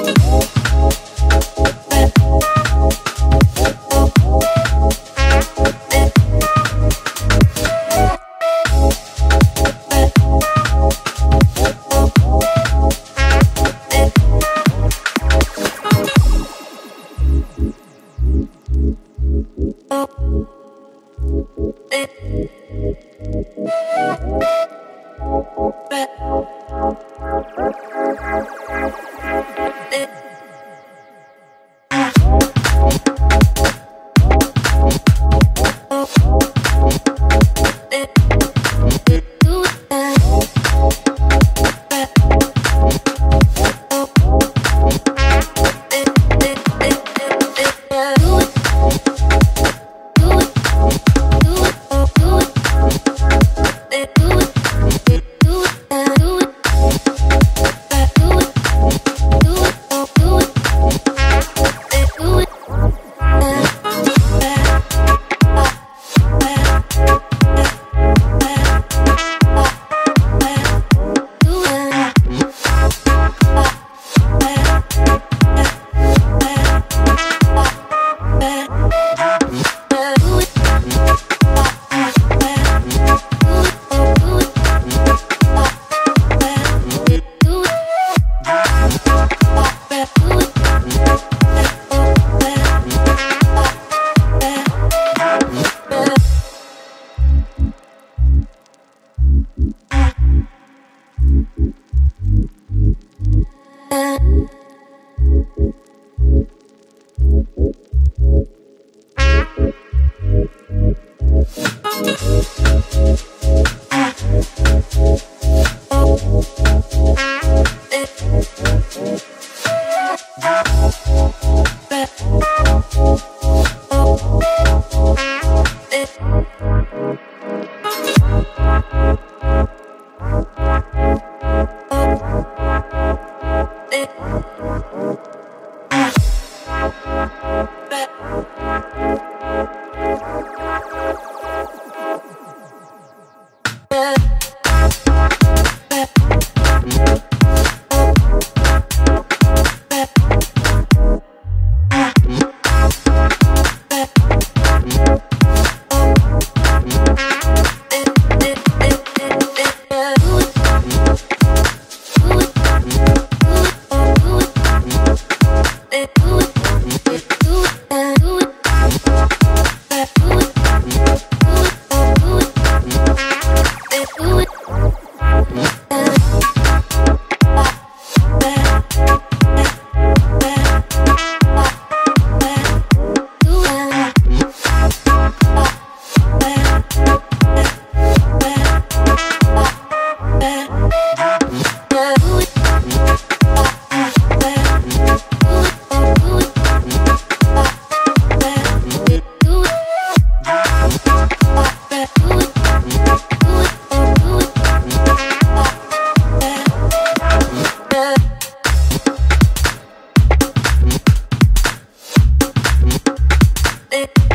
Oh. Eh. Thank yeah. Ooh. it.